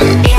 Bye.